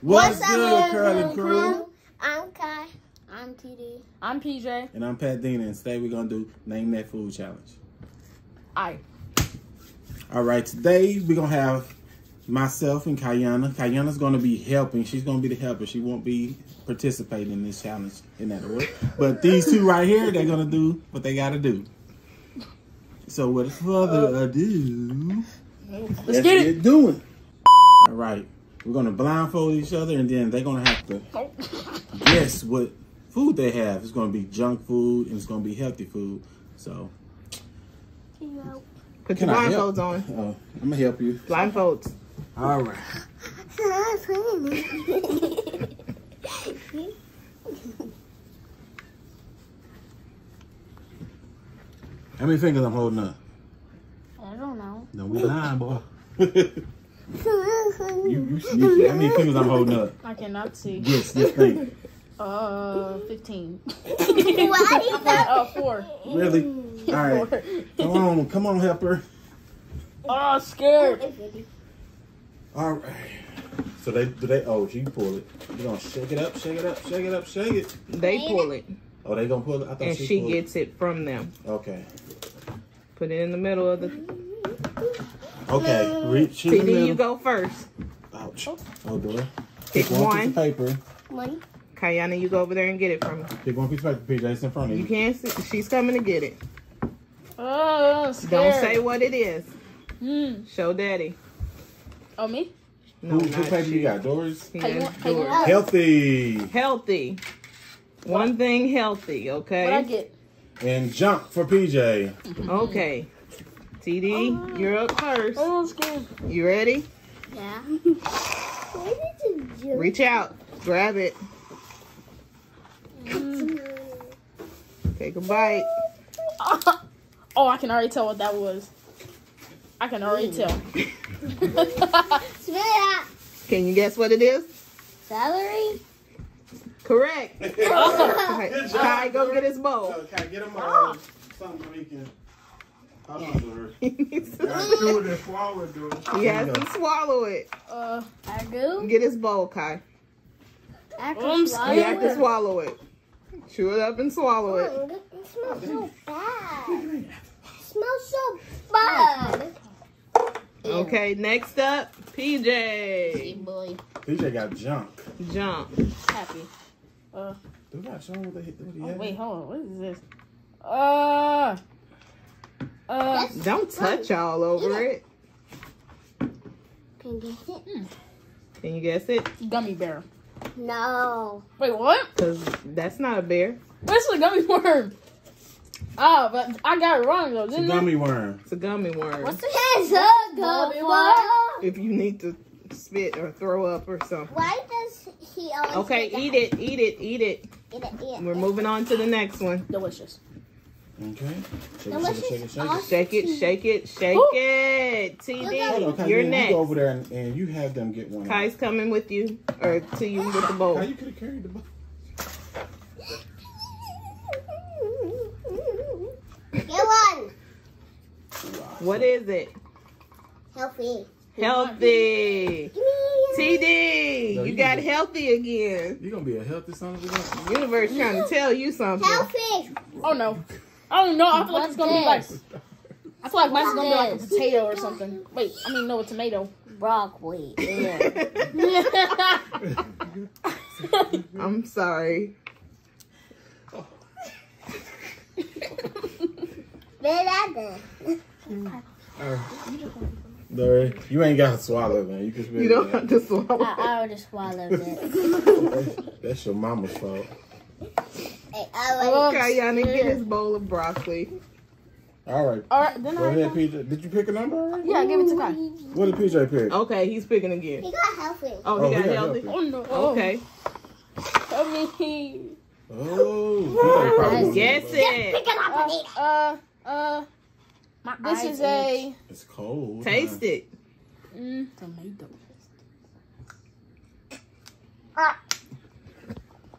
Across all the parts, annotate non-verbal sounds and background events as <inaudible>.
What's, What's good, up, Curly Curlin Crew? Crew? I'm Kai. I'm TD. I'm PJ. And I'm Pat Dean, and today we're gonna do Name That Food Challenge. I. All right, today we're gonna have myself and Kayana. Kayana's gonna be helping. She's gonna be the helper. She won't be participating in this challenge in that way. But these two right here, they're gonna do what they gotta do. So without further uh, ado, Let's get it. doing. All right, we're gonna blindfold each other, and then they're gonna have to <laughs> guess what food they have. It's gonna be junk food, and it's gonna be healthy food. So Put Can your I help? blindfolds on. uh, I'm gonna help you. Blindfolds. All right. How many fingers I'm holding up? I don't know. Don't be lying, boy. <laughs> you, you sneaky. How many fingers I'm holding up? I cannot see. Yes, just think. Uh, 15. Why is <laughs> that? Uh, four. Really? All right. Come on, come on, helper. Oh, scared. All right. So they do they? Oh, she can pull it. You gonna shake it up, shake it up, shake it up, shake it. They pull it, Oh, they gonna pull it. I thought and she, she gets it from them. Okay. Put it in the middle of the. Okay. Reach in the you go first. Ouch. Oh, boy. Pick Pick one one. piece of paper. One. Kayana, you go over there and get it from me. Pick one piece of paper, PJ. It's in front of You you. can't see. She's coming to get it. Oh, I'm Don't say what it is. Hmm. Show daddy. Oh, me? No, Who, not who paper you. you got? Doris? He Hey, you has want- hey, you yours. want- Healthy. Healthy. One thing healthy, okay? What I okay? get? And junk for PJ. Okay. TD, you're up first. Oh, I'm scared. You ready? Yeah. Why did you do? Reach out. Grab it. Take a bite. <laughs> Oh, I can already tell what that was. I can already tell. <laughs> Smell that. Can you guess what it is? Celery. Correct. <laughs> Okay. Good job, Kai, go get his bowl. Oh, can I get him uh, something so he can. Hold on, Doris. he needs to- do it and swallow it, Doris. he has to swallow it. Uh, I do. Get his bowl, Kai. I I'm can swallow You have to swallow it. Chew it up and swallow it. Oh, It smells so bad. It smells so bad. Okay, next up, Hey, PJ. boy. PJ got junk. Jump. happy. Uh, Do not show him what, they, what he oh, wait, hold on. What is this? Uh, uh, Don't touch all over it. Can you guess it? Can you guess it? gummy bear. No. Wait, what? Because that's not a bear. This is a gummy worm. Oh, but I got it wrong though, It's a didn't I? gummy worm. It's a gummy worm. What's the It's a gummy worm. If you need to spit or throw up or something. Why does he always Okay, make eat it, eat it, eat it. Eat it, eat it. We're moving on to the next one. Delicious. Okay. Shake it, shake it, shake it, shake it. Shake it, shake it, shake Ooh. it. TD, Kai, you're you, next. You go over there and, and you have them get one. Kai's coming with you, or to you with the bowl. Kai, you could have carried the bowl. Get one. What is it? Healthy. Healthy. TD, No, you you got can- healthy again. You're going to be a healthy son of a gun. Universe trying to tell you something. Healthy. Oh no. Oh know. I feel like it's gonna be like. I feel like mine's gonna be like a potato or something. Wait, I mean no, a tomato. Broccoli. Yeah. <laughs> I'm sorry. <laughs> Banana. Dory, you ain't got to swallow it, man. You can spit You don't have to swallow. I, I already swallowed it. That's, that's your mama's fault. Hey, I already. Oh, Kayana, get his bowl of broccoli. All right. All right, then Go I. ahead, PJ. Did you pick a number already? Yeah, give it to Kai. What did PJ pick? Okay, he's picking again. He got healthy. Oh, Oh, he he got got healthy. healthy. Oh no. Okay, Help me. Oh, PJ guess get it. Pick it up and eat. Uh, uh, uh. This is a It's cold. Taste it. mm, tomato.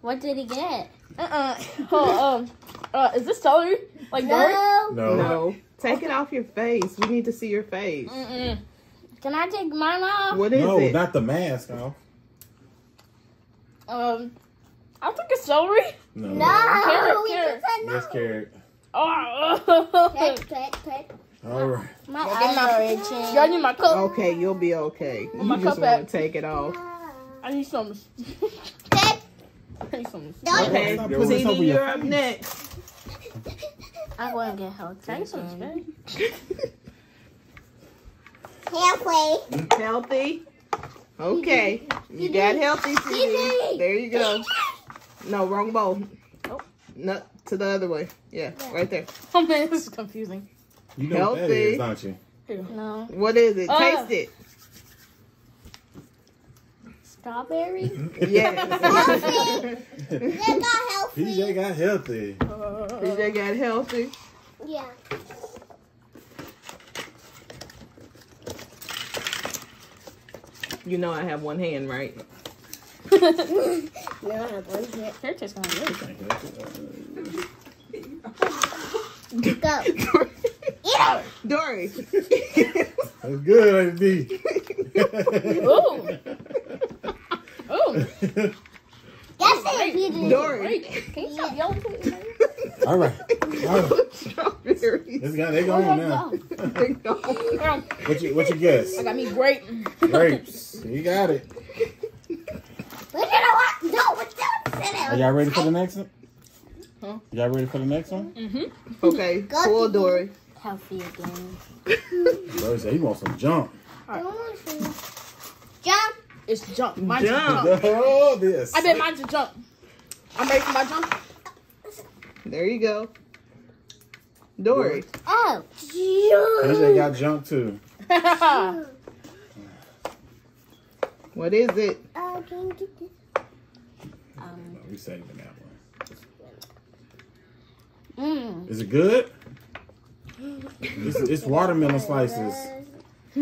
What did he get? Uh uh. Oh, um. Uh, is this celery? Like dark? No. No. No, take it off your face. We need to see your face. Mm-mm. Can I take mine off? What is No, it? not the mask off. Um, I think it's celery. No. No, Carrot, we carrot. just said no. Yes, carrot. Oh, Click, click, click. All right. My Get eyes are Do itching. I need my cup? Okay, you'll be okay. You my just want to take it off. I need some. <laughs> Click. I need some. Don't. Okay, Stop putting this over TD, your you're up next. I'm going to get healthy. I need some spinach. Halfway. Healthy. Okay, you got healthy, TD. There you go. <laughs> No, wrong bowl. Nope. No, to the other way. Yeah, right there. Oh man, this is confusing. You know what that Healthy. is, don't you? No. What is it? Uh. Taste it. Strawberry? <laughs> Yes. They got healthy. PJ got healthy. PJ got healthy. Yeah. You know I have one hand, right? <laughs> No, I have one here. Hair tastes kind of good. Go. Eat it. Dory. That's good, ain't it? Ooh. Ooh. Yes, it is. Dory. Can you stop yelling? please? <laughs> All right. All right. <laughs> Strawberries. Let's go. <laughs> They going now. Oh, What you what you guess? I got me grape. Grapes. You got it. We're gonna what? No, we're doing it. Are y'all ready for the next one? Huh? Y'all ready for the next one? Mm-hmm. Okay, pull Dory. Healthy again. Bro said he wants some jump. Jump. It's jump. Mine's Jump. jump. <laughs> Oh, this. I bet mine's a jump. I'm ready for my jump. There you go. Dory. Oh. PJ got jump too. <laughs> What is it? Oh, can you get this? Um. We saving that Mmm. one. Is it good? It's, it's watermelon slices.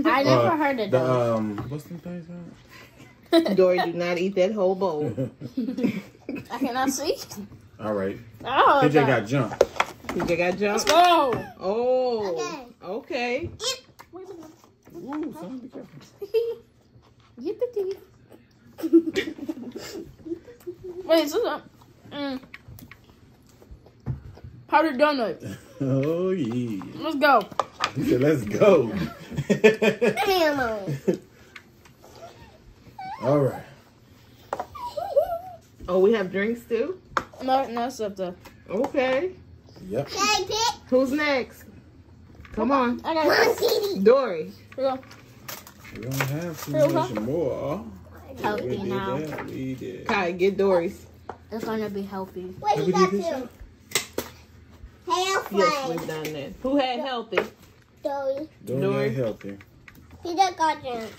I never Uh, heard of the those. um, what's the things? <laughs> called? Dory, do not eat that whole bowl. <laughs> I cannot see. All right. Oh, PJ God. got jumped. PJ got Let's go. Oh, okay. Ooh, son, be careful. Get the teeth. <laughs> Wait, so that. Mm. Powdered donut. Oh yeah. Let's go. He said, "Let's go." All right. Oh, we have drinks too? No, no, it's up. Okay. Yep. Hey, pick. Who's next? Come on. I got Come it. Dory. Here we go. We're gonna have too much go. more. Healthy we now. that. We did. Kai, get Dory's. It's gonna be healthy. What Have you got did to? Halfway. Yes, we've done that. Who had healthy? Dory. Doing Dory. that healthy. He just got drunk.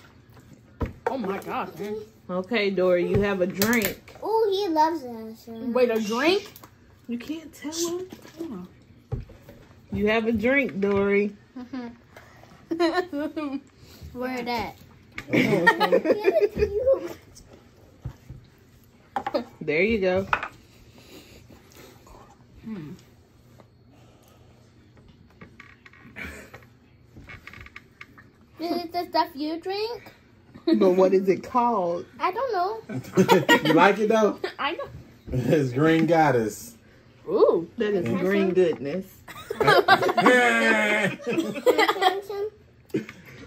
Oh my god, man. Okay, Dory, you have a drink. Oh, he loves us. Wait, a drink? You can't tell him. You have a drink, Dory. <laughs> Where that? Oh, There you go. This is the stuff you drink? <laughs> But what is it called? I don't know. <laughs> you like it though? <laughs> I know. It's Green Goddess. Ooh. That is green goodness.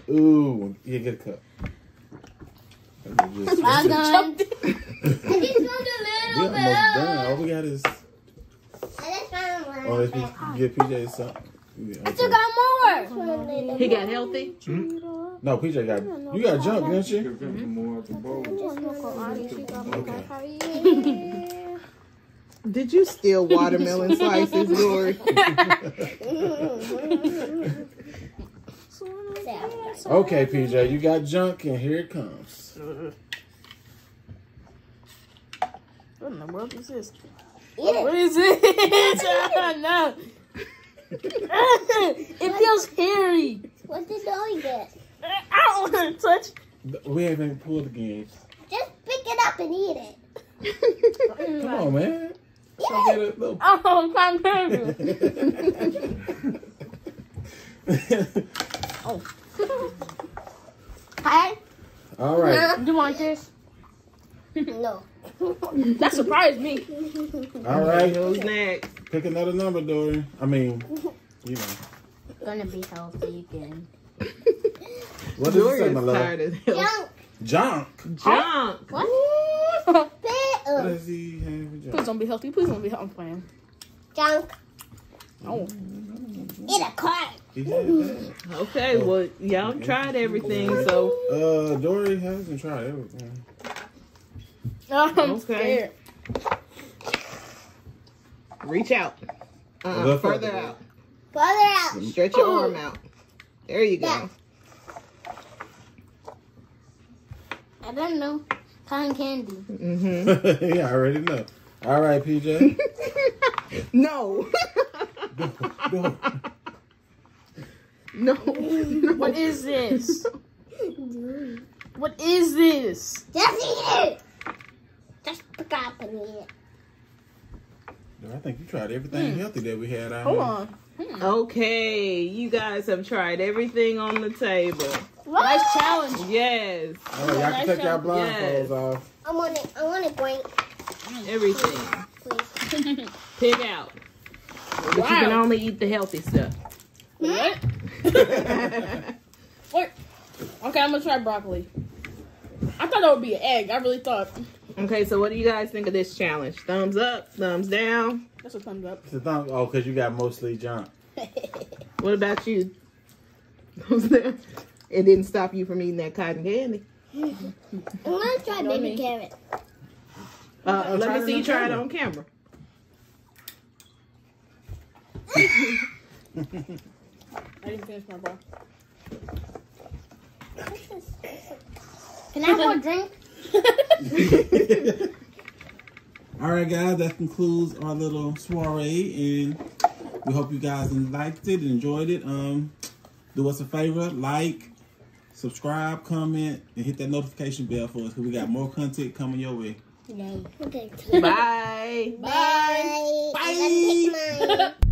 Ooh, yeah, get a cup. Let just- I'm done. Jumped I just found a We little almost done. All we got is. I just found one. Oh, let's be- give PJ something. Yeah, I still okay. got more. He got healthy? Hmm? No, PJ got. You got junk, didn't you? Okay. <laughs> Did you steal watermelon <laughs> slices, Dory? <laughs> Okay, PJ, you got junk, and here it comes. What in the world is this? Eat it. What is it? no. it feels hairy. What did Dolly get? I don't want to touch. We haven't pulled the games. Just pick it up and eat it. <laughs> Come on, man. Go get a little. Oh, I'm hungry. <laughs> <laughs> Oh. Hi. All right. Do you want this? No. That surprised me. All right. Who's next? Pick another number, Dory. I mean, you know. Gonna be healthy again. What does it say, my love? tired of him. Junk. Junk. Junk. What? What Bit does he have for Please don't be healthy. Please don't be healthy. I'm playing. Junk. Oh. Eat a card. He had. Okay, well, y'all tried everything, so Uh, Dory hasn't tried everything. I'm Okay. scared. reach out. Further further. out. Further out. Stretch your arm out. There you go. I don't know. Cotton candy. Mm-hmm. <laughs> yeah, I already know. All right, PJ. <laughs> No. Dory. no. <laughs> What is this? What is this? Just eat it. Just pick up and eat it. I think you tried everything healthy that we had out Hold here. on. Hmm. Okay, you guys have tried everything on the table. Nice challenge. Yes, All right, y'all can take your blindfolds Yes. off. I want it. I want it blank, everything. please. Pick out. But you can only eat the healthy stuff. What? <laughs> What? Okay, I'm gonna try broccoli. I thought that would be an egg. I really thought. Okay, so what do you guys think of this challenge? Thumbs up, thumbs down. That's a thumbs up. It's a thumb- oh, because you got mostly junk. What about you? <laughs> Thumbs down. It didn't stop you from eating that cotton candy. I'm gonna try baby me. carrot. Uh, let me see you try it on camera. <laughs> I didn't finish my ball. Can I have more drink? <laughs> <laughs> All right, guys, that concludes our little soiree, and we hope you guys liked it, enjoyed it. Um, do us a favor, like, subscribe, comment, and hit that notification bell for us because we got more content coming your way. Okay. <laughs> Bye. Bye. I gotta pick mine. <laughs>